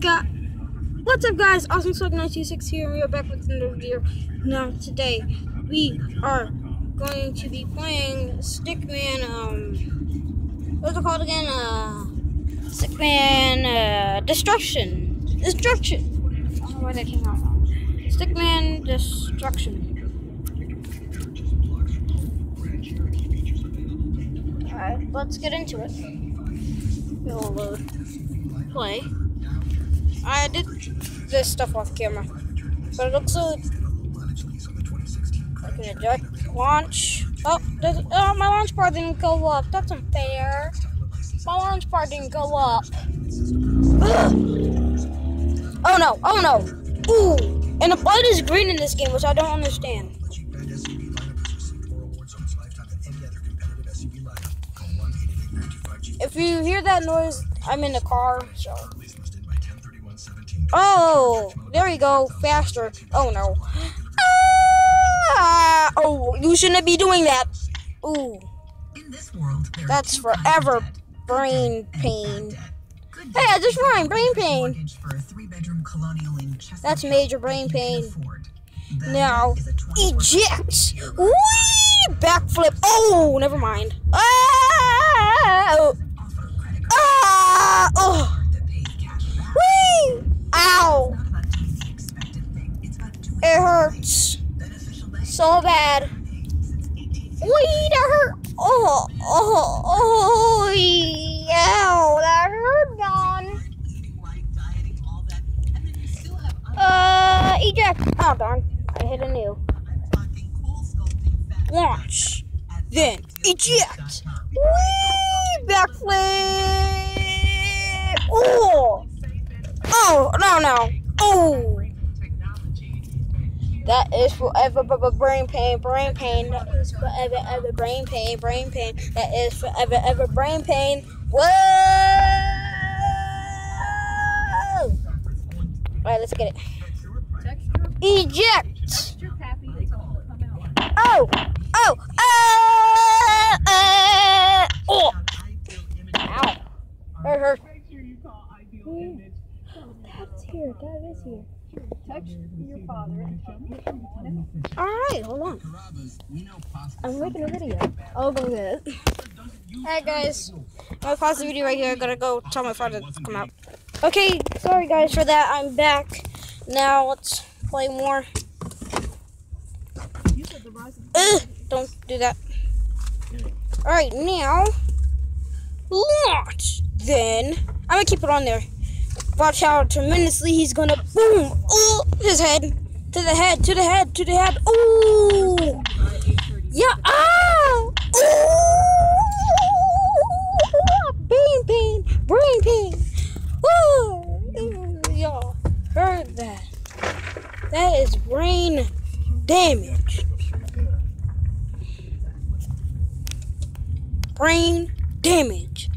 What's up guys, Awesome Slug 926 here we are back with another video. Now today we are going to be playing Stickman um what's it called again? Uh Stickman uh Destruction. Destruction. I don't know why that came out. Stickman Destruction. Alright, let's get into it. We'll uh, play. I did this stuff off camera, but it looks so. Eject, launch. Oh, oh, my launch bar didn't go up. That's unfair. My launch bar didn't go up. Ugh. Oh no! Oh no! Ooh! And the blood is green in this game, which I don't understand. If you hear that noise, I'm in the car, so. Oh, there you go, faster. Oh no. Ah! Oh, you shouldn't be doing that. Ooh, In this world, that's forever brain pain. Hey, I just rhymed, brain pain. That's major brain pain. Now, eject. Whee! Backflip. Oh, never mind. Ah! Oh. Ah! Oh. Ow! It hurts so bad. Wee, that hurt. Oh, oh, oh, ow, that hurt, Don. Uh, eject. Oh, darn. I hit a new. Launch. Then eject. Wee! Backflip. Oh! Oh, no, no. Oh. That is forever b- b- brain pain, brain pain. That is forever ever brain pain, brain pain. That is forever ever brain pain. Whoa! Alright, let's get it. Eject! Oh! Oh! Uh, uh, oh! Ow. That hurt. Dad's here. Dad is here. Text your father and tell him Alright, hold on. I'm making a video. Oh, go get it. Alright, guys. I'm gonna pause the video right here. I gotta go tell my father to come out. Okay, sorry, guys, for that. I'm back. Now, let's play more. You said the rise of Ugh, don't do that. Alright, now. Launch! Then, I'm gonna keep it on there. Watch how tremendously he's gonna boom! Oh, his head. To the head, to the head, to the head. Ooh! Yeah, ah! Ooh! Brain pain, brain pain. Ooh! Y'all heard that. That is brain damage. Brain damage.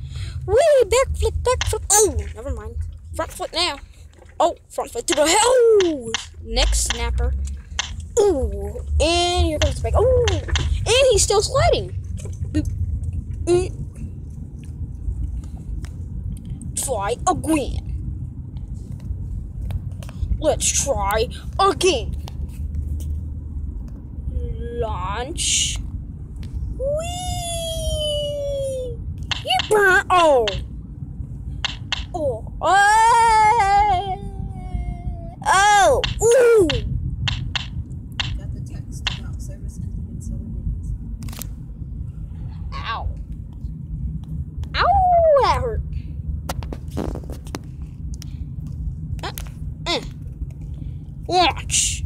Wee, backflip, backflip. Oh, never mind. Front foot now. Oh, front foot to the hell. Next snapper. Ooh, and here comes the. Ooh, and he's still sliding. Boop. Try again. Let's try again. Launch. Whee! Oh. Oh. Oh. Oh. Ooh. got the text about service ended in seven minutes. Ow. Ow, that hurt. Uh, uh. Launch.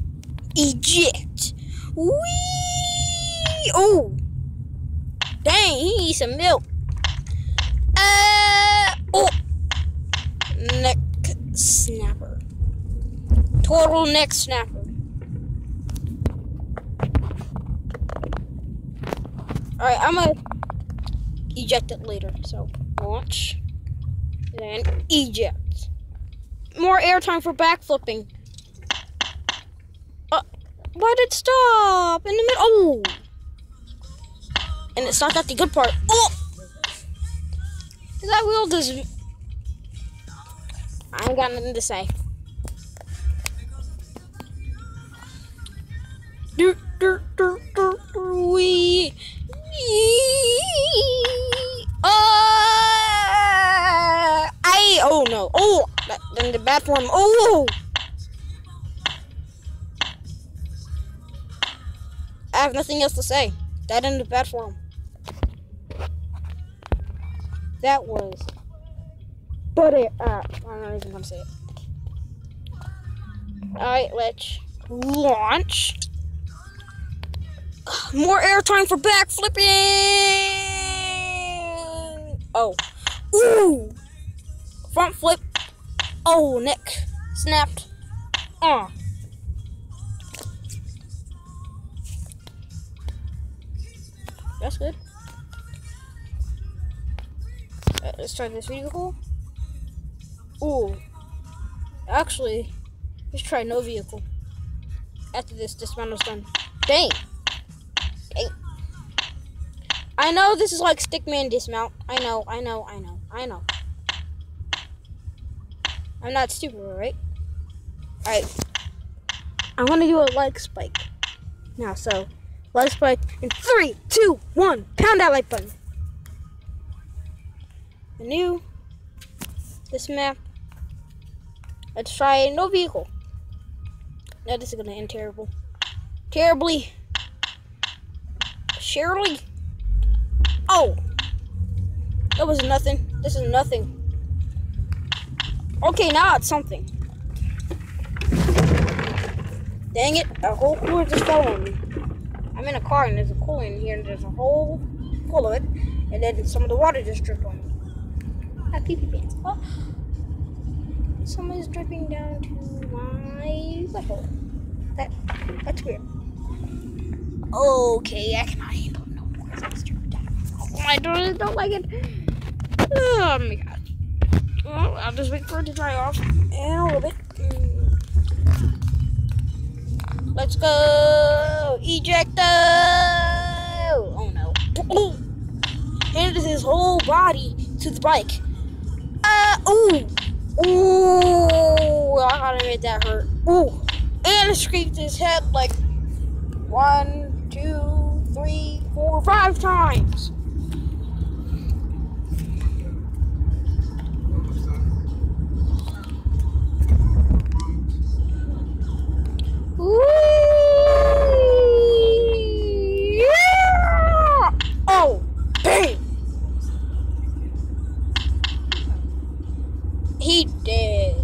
Eject. Whee! Oh. Dang, he needs some milk. Uh, oh. Neck snapper. Total neck snapper. Alright, I'm gonna eject it later. So launch, then eject. More airtime for backflipping. Uh, why did it stop in the middle? Oh, and it's not that the good part. Oh, that wheel does. I ain't got nothing to say. Wee. Yee. Uh, I oh no oh then the bad form oh I have nothing else to say that in the bad form that was but it uh, I'm not even gonna say it alright let's launch more airtime for backflipping oh ooh front flip. Oh, neck snapped. Ah. That's good. Uh, let's try this vehicle. Ooh. Actually, let's try no vehicle. After this dismount is done. Dang. Dang. I know this is like Stickman dismount. I know, I know, I know, I know. I'm not stupid, right? Alright. I'm gonna do a like spike. Now, so, leg spike in three, two, one. Pound that like button. The new, this map. Let's try no vehicle. Now this is gonna end terrible. Terribly. Surely. Oh! That was nothing. This is nothing. Okay, now it's something. Dang it, a whole cooler just fell on me. I'm in a car and there's a cooler in here and there's a hole full of it. And then some of the water just dripped on me. I have pee pee pants. Oh. Some is dripping down to my butthole. That, that's weird. Okay, I cannot handle no more. My daughters don't like it. Oh my god. Well, I'll just wait for it to dry off in a little bit. Mm. Let's go! Ejecto! Oh no. Handed his whole body to the bike. Uh, ooh! Ooh! I that hurt. Ooh! And it scraped his head like one, two, three, four, five times. Oh! He did.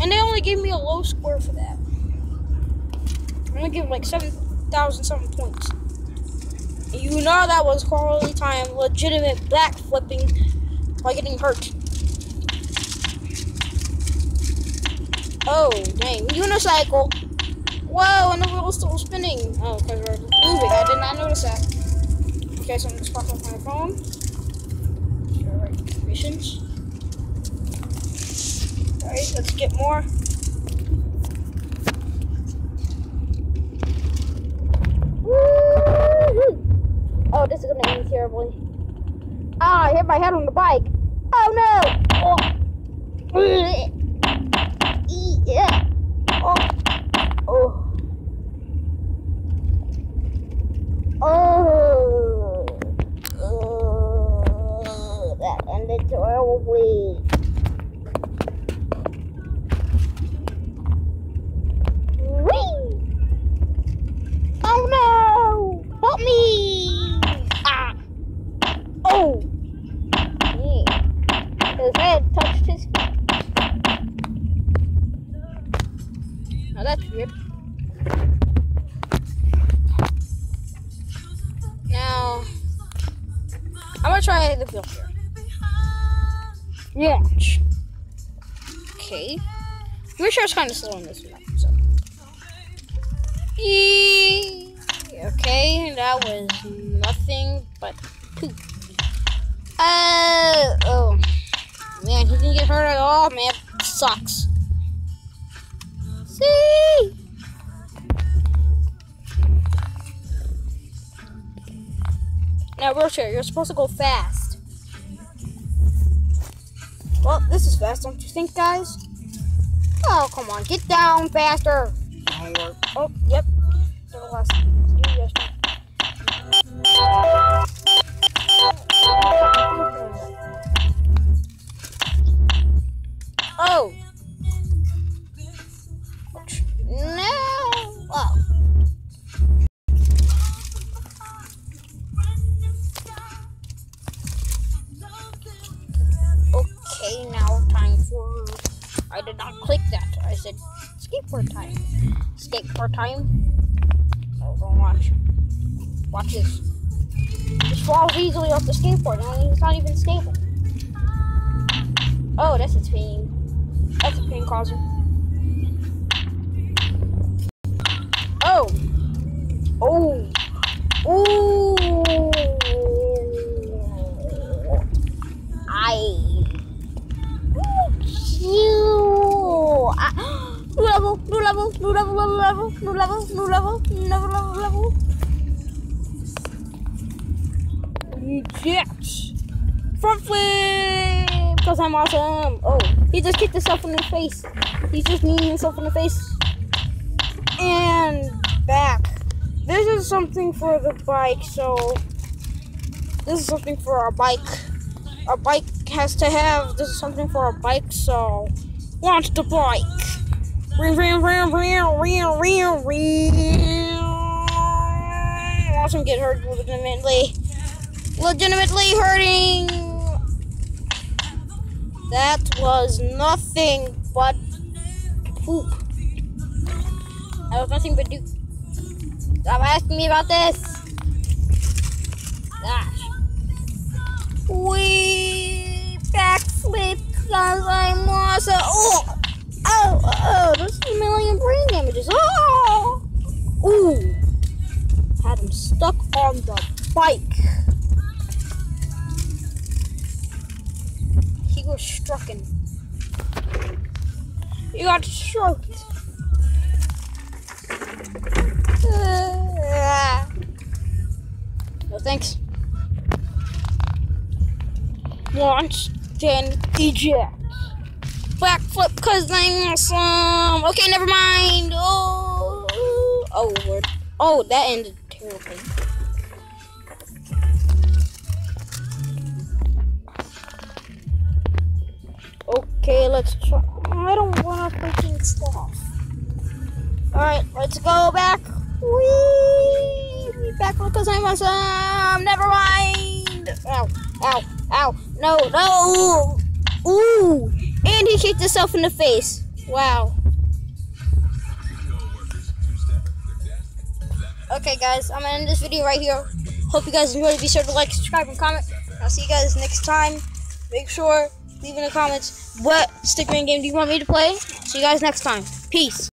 And they only gave me a low score for that. I'm gonna give like 7,000 something points. You know that was quality time, legitimate back flipping while getting hurt. Oh, dang. Unicycle. Whoa, and the wheel's still spinning. Oh, because we're moving. I did not notice that. Okay, so I'm just up my phone. Alright. Alright, let's get more. Oh, this is gonna end terribly. Ah, I had on the bike. Oh no! It's kind of slow this one. So. Eee. Okay, that was nothing but poop. Uh, oh. Man, he didn't get hurt at all, man. Sucks. See? Now, wheelchair, you're supposed to go fast. Well, this is fast, don't you think, guys? Oh, come on, get down faster. Oh, yep. Oh. No. Oh. Okay, now time for. I did not click. I said skateboard time. Skateboard time. Oh, don't watch. Watch this. Just falls easily off the skateboard. Mean, it's not even stable. Oh, that's a pain. That's a pain causer. I'm awesome. Um, oh, he just kicked himself in the face. He's just kneeing himself in the face. And back. This is something for the bike, so this is something for our bike. Our bike has to have this is something for our bike, so launch the bike. Ring, ring, ring, ring, ring, ring, ring. Him get hurt legitimately. Legitimately hurting. That was nothing but poop. That was nothing but do. Stop asking me about this. Gosh. We backflip because I'm awesome. Oh, oh, oh, this is a million brain damages. Oh, ooh. Had him stuck on the bike. He got stroked. No thanks. Launch, then eject. Backflip cause I'm awesome. Okay, never mind. Oh, oh lord. Oh, that ended terribly. Okay, let's try. I don't want to freaking stop. Alright, let's go back. Whee! Back because I'm awesome. Never mind. Ow, ow, ow. No, no. Ooh. And he kicked himself in the face. Wow. Okay, guys, I'm gonna end this video right here. Hope you guys enjoyed. Be sure to like, subscribe, and comment. I'll see you guys next time. Make sure leave in the comments what Stickman game do you want me to play. See you guys next time. Peace.